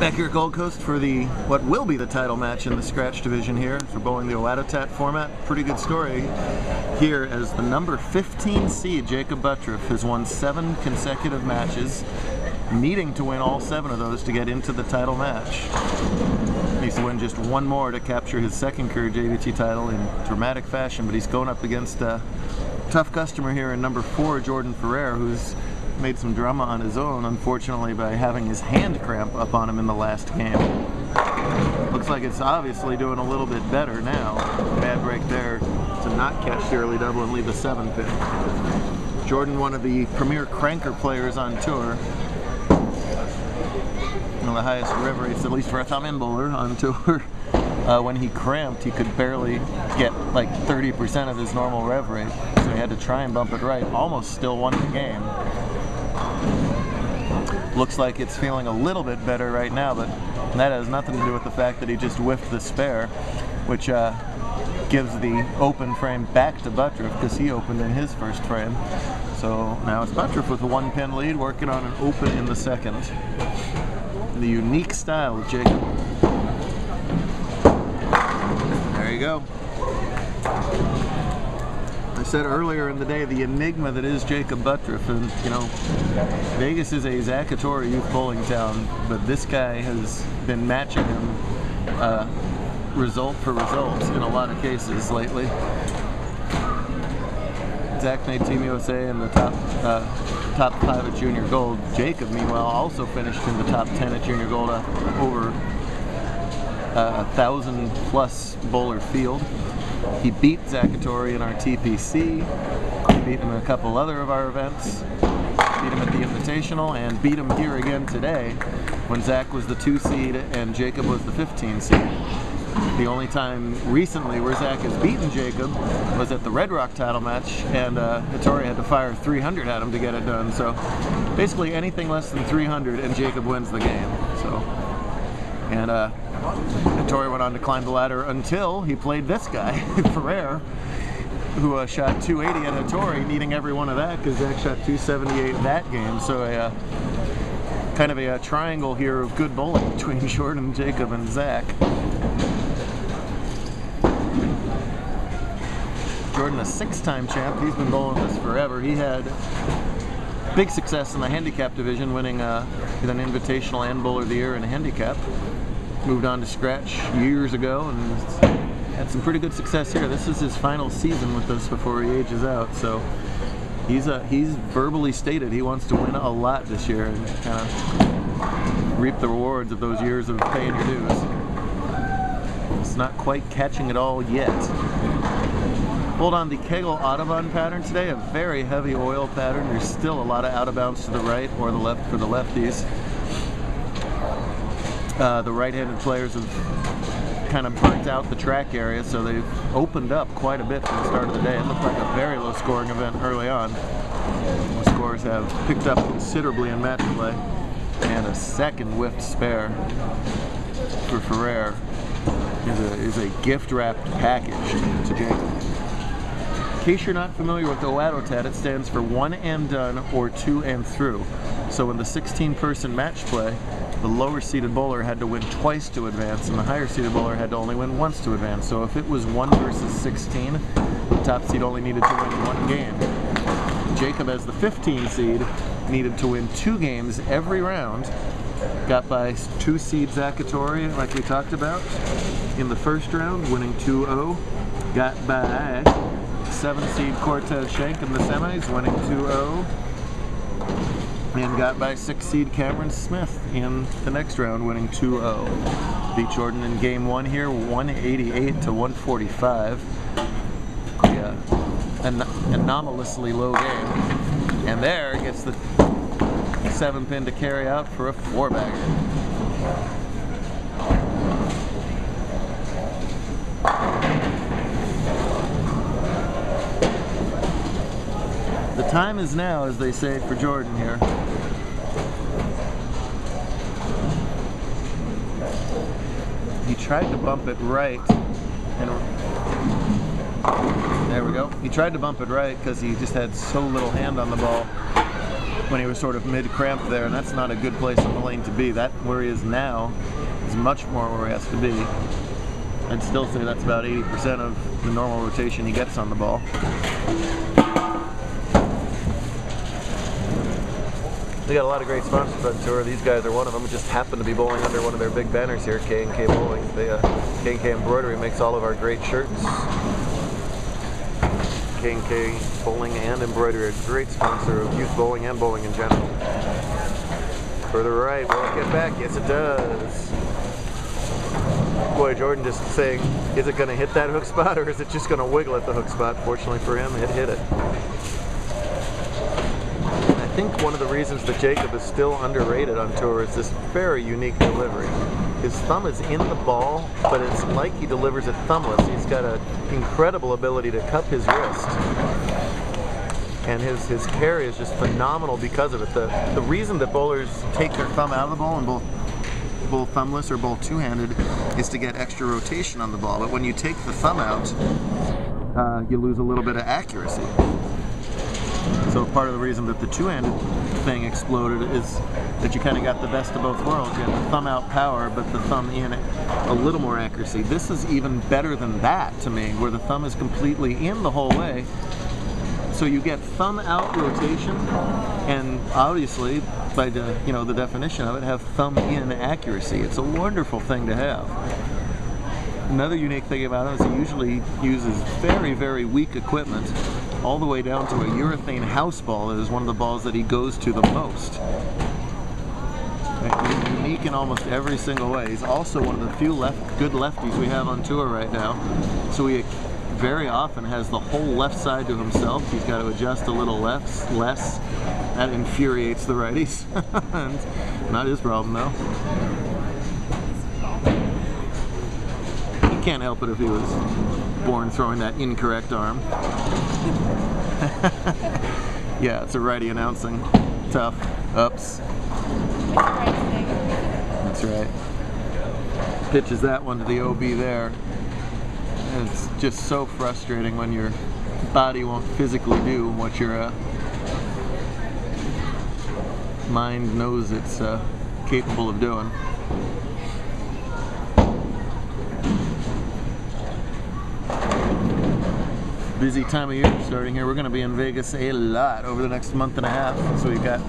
Back here at Gold Coast for the what will be the title match in the scratch division here for bowling the Owato-Tat format. Pretty good story here as the number 15 seed Jakob Butturff has won seven consecutive matches, needing to win all seven of those to get into the title match. Needs to win just one more to capture his second career JBT title in dramatic fashion, but he's going up against a tough customer here in number four, Jordan Ferrer, who's made some drama on his own, unfortunately, by having his hand cramp up on him in the last game. Looks like it's obviously doing a little bit better now. Bad break there to not catch the early double and leave a seven pin. Jordan, one of the premier cranker players on tour. One of the highest rev rates, at least for a thumb in bowler on tour. Uh, when he cramped, he could barely get like 30% of his normal rev rate. So he had to try and bump it right. Almost still won the game looks like it's feeling a little bit better right now, but that has nothing to do with the fact that he just whiffed the spare, which uh, gives the open frame back to Butturff because he opened in his first frame. So now it's Butturff with a one pin lead, working on an open in the second. The unique style of Jakob. There you go said earlier in the day, the enigma that is Jakob Butturff. And, you know, Vegas is a Zach Hattori youth bowling town, but this guy has been matching him uh, result for result in a lot of cases lately. Zach made Team USA in the top uh, top five at Junior Gold. Jakob, meanwhile, also finished in the top ten at Junior Gold uh, over uh, a thousand plus bowler field. He beat Zach Hattori in our TPC. He beat him in a couple other of our events. Beat him at the Invitational and beat him here again today when Zach was the two seed and Jakob was the 15 seed. The only time recently where Zach has beaten Jakob was at the Red Rock title match, and uh, Hattori had to fire 300 at him to get it done. So basically anything less than 300 and Jakob wins the game. So, and uh, Hattori went on to climb the ladder until he played this guy, Ferrer, who uh, shot 280 at Hattori, needing every one of that because Zach shot 278 that game. So a uh, kind of a, a, uh, triangle here of good bowling between Jordan, Jakob, and Zach. Jordan, a six-time champ. He's been bowling this forever. He had big success in the handicap division, winning uh, an invitational and bowler of the year in a handicap moved on to scratch years ago and had some pretty good success here. This is his final season with us before he ages out, so he's a, he's verbally stated he wants to win a lot this year and kind of reap the rewards of those years of paying your dues. It's not quite catching it all yet. Hold on the Kegel Autobahn pattern today, a very heavy oil pattern. There's still a lot of out of bounds to the right or the left for the lefties. Uh, the right-handed players have kind of burnt out the track area, so they've opened up quite a bit from the start of the day. It looked like a very low-scoring event early on. The scores have picked up considerably in match play, and a second whiffed spare for Ferrer is a, is a gift-wrapped package to. In case you're not familiar with Owato-Tat, it stands for one and done or two and through. So in the 16-person match play, the lower seeded bowler had to win twice to advance, and the higher seeded bowler had to only win once to advance. So if it was 1 versus 16, the top seed only needed to win one game. Jakob, as the 15 seed, needed to win two games every round. Got by two seed Zach Hattori, like we talked about, in the first round, winning 2-0. Got by seven seed Cortez Shank in the semis, winning 2-0 and got by six seed Cameron Smith in the next round, winning 2-0. Beat Jordan in game one here, 188 to 145. Yeah, an anomalously low game. And there gets the seven pin to carry out for a four bagger. The time is now, as they say for Jordan here. Tried to bump it right, and there we go. He tried to bump it right because he just had so little hand on the ball. when he was sort of mid-cramp there, and that's not a good place on the lane to be. That where he is now is much more where he has to be. I'd still say that's about 80% of the normal rotation he gets on the ball. They got a lot of great sponsors on tour. These guys are one of them. Just happen to be bowling under one of their big banners here, K&K Bowling. They, uh, K&K Embroidery makes all of our great shirts. K&K Bowling and Embroidery, a great sponsor of youth bowling and bowling in general. Further right, will get back? Yes, it does. Boy, Jordan just saying, is it going to hit that hook spot or is it just going to wiggle at the hook spot? Fortunately for him, it hit it. I think one of the reasons that Jakob is still underrated on tour is this very unique delivery. His thumb is in the ball, but it's like he delivers it thumbless. He's got an incredible ability to cup his wrist. And his, his carry is just phenomenal because of it. The, the reason that bowlers take their thumb out of the ball and bowl, bowl thumbless or bowl two-handed is to get extra rotation on the ball. But when you take the thumb out, uh, you lose a little bit of accuracy. So part of the reason that the two-handed thing exploded is that you kind of got the best of both worlds. You had the thumb out power, but the thumb in a little more accuracy. This is even better than that to me, where the thumb is completely in the whole way. So you get thumb out rotation, and obviously, by the you know the definition of it, have thumb in accuracy. It's a wonderful thing to have. Another unique thing about him is he usually uses very, very weak equipment all the way down to a urethane house ball that is one of the balls that he goes to the most. He's unique in almost every single way. He's also one of the few left good lefties we have on tour right now. So he very often has the whole left side to himself. He's got to adjust a little less. less. That infuriates the righties. Not his problem though. He can't help it if he was throwing that incorrect arm. yeah, it's a righty announcing. Tough. Ups. That's right. Pitches that one to the OB there. And it's just so frustrating when your body won't physically do what your uh, mind knows it's uh, capable of doing. Busy time of year starting here. We're going to be in Vegas a lot over the next month and a half. So we've got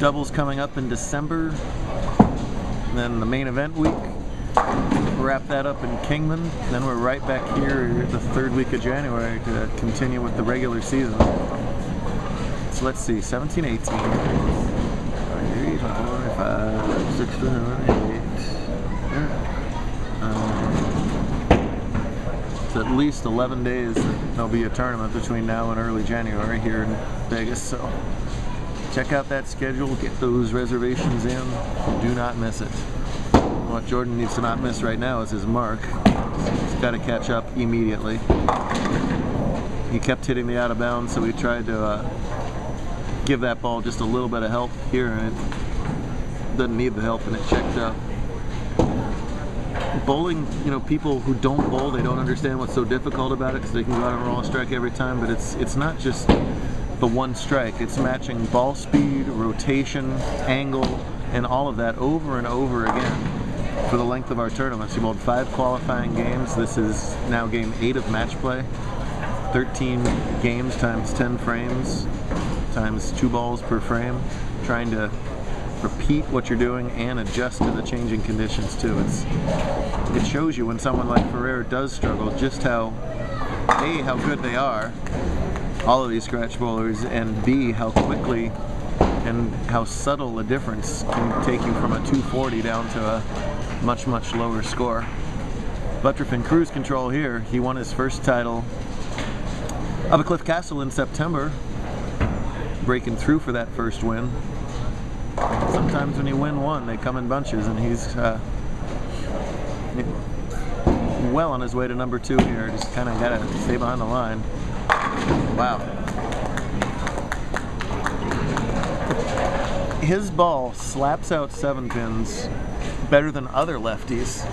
doubles coming up in December, and then the main event week. Wrap that up in Kingman. Then we're right back here the third week of January to continue with the regular season. So let's see, 17, 18. 3, 4, 5, 6, 7, 8. At least 11 days there'll be a tournament between now and early January here in Vegas. So check out that schedule, get those reservations in, do not miss it. What Jordan needs to not miss right now is his mark. He's got to catch up immediately. He kept hitting the out of bounds, so we tried to uh, give that ball just a little bit of help here, and it doesn't need the help, and it checked up bowling, you know, people who don't bowl, they don't understand what's so difficult about it because they can go out and roll a strike every time. But it's it's not just the one strike. It's matching ball speed, rotation, angle, and all of that over and over again for the length of our tournaments. We bowled five qualifying games. This is now game eight of match play. 13 games times 10 frames times two balls per frame, trying to repeat what you're doing and adjust to the changing conditions too. It's it shows you when someone like Ferrer does struggle just how a how good they are, all of these scratch bowlers, and b how quickly and how subtle a difference can take you from a 240 down to a much much lower score. Butturff in cruise control here. He won his first title of a Cliff Castle in September, breaking through for that first win sometimes when you win one, they come in bunches, and he's uh, well on his way to number two here. Just kind of got to stay behind the line. Wow. His ball slaps out seven pins better than other lefties.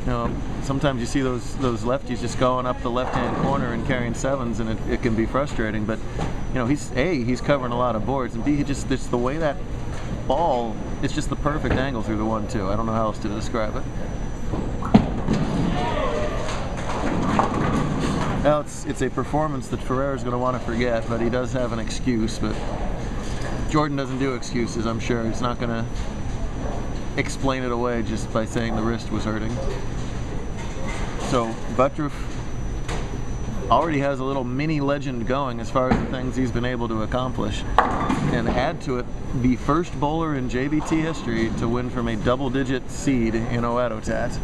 You know, sometimes you see those those lefties just going up the left-hand corner and carrying sevens, and it, it can be frustrating. But you know, he's a he's covering a lot of boards, and b he just it's the way that ball. It's just the perfect angle through the one two. I don't know how else to describe it. Now it's it's a performance that Ferrer is going to want to forget, but he does have an excuse. But Jordan doesn't do excuses. I'm sure he's not going to explain it away just by saying the wrist was hurting. So Butturff already has a little mini legend going as far as the things he's been able to accomplish. And add to it, the first bowler in JBT history to win from a double digit seed in Oatotat.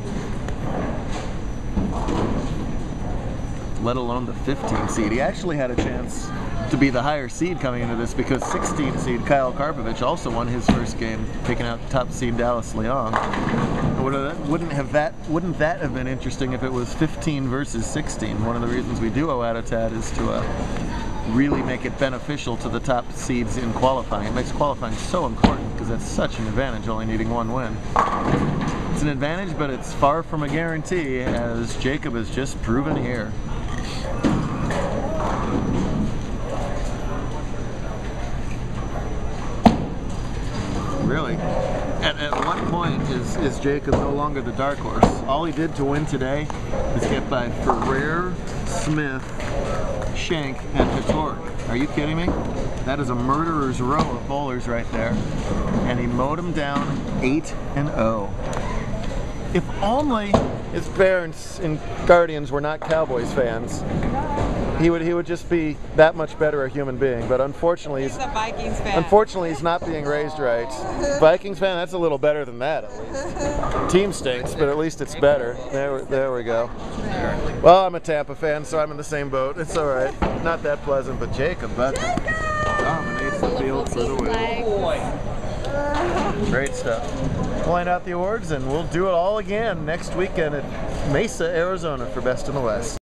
Let alone the 15 seed. He actually had a chance to be the higher seed coming into this because 16 seed Kyle Karpovich also won his first game, taking out top seed Dallas Leong. Wouldn't have that wouldn't that have been interesting if it was 15 versus 16? One of the reasons we do Oatatat is to uh, really make it beneficial to the top seeds in qualifying. It makes qualifying so important because that's such an advantage, only needing one win. It's an advantage, but it's far from a guarantee, as Jakob has just proven here. Really? At, at what point is, is Jakob no longer the dark horse? All he did to win today is get by Ferrer, Smith, Schenk, and Hatorek. Are you kidding me? That is a murderer's row of bowlers right there. And he mowed them down 8 and 0. If only his parents and guardians were not Cowboys fans he would he would just be that much better a human being. But unfortunately, he's, he's a Vikings fan. Unfortunately, he's not being raised right. Vikings fan, that's a little better than that at least. Team stinks, but at least it's better. There, there we go. Well, I'm a Tampa fan, so I'm in the same boat. It's all right. Not that pleasant, but Jakob, but dominates the field for the win. Great stuff. Pulling out the awards, and we'll do it all again next weekend at Mesa, Arizona for Best in the West.